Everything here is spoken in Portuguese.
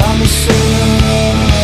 Vamos ser.